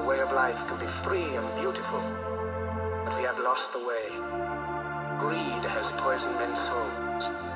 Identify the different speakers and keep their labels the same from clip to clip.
Speaker 1: The way of life can be free and beautiful, but we have lost the way. Greed has poisoned men's souls.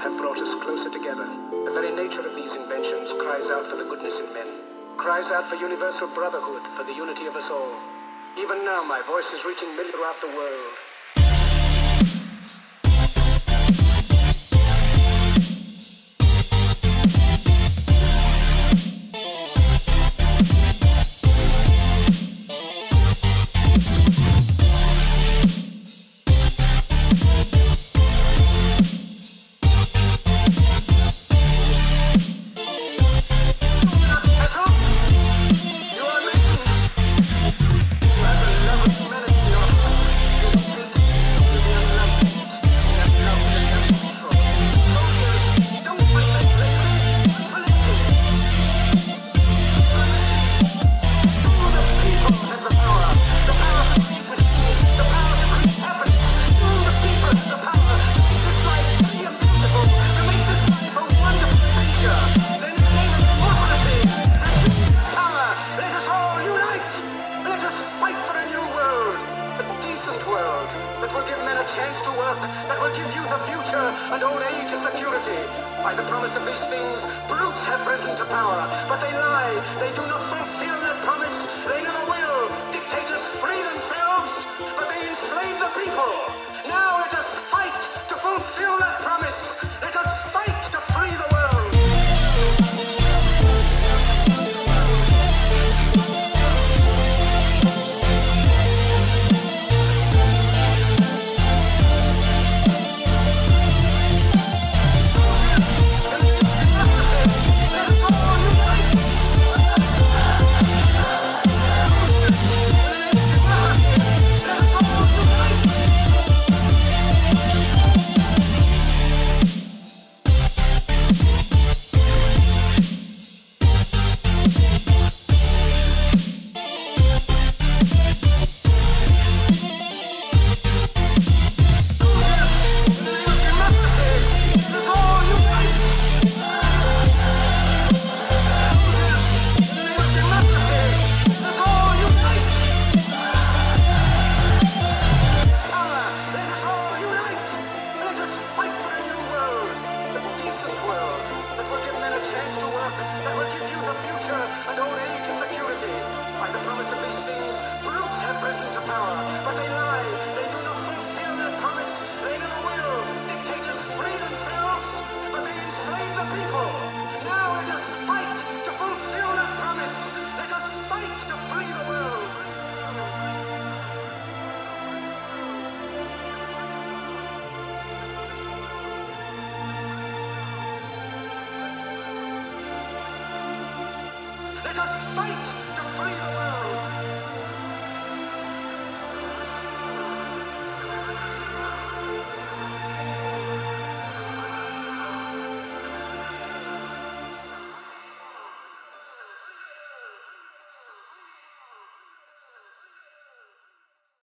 Speaker 1: Have brought us closer together. The very nature of these inventions cries out for the goodness in men, cries out for universal brotherhood, for the unity of us all. Even now, my voice is reaching millions throughout the world. And old age is security. By the promise of these things, brutes have risen to power, fight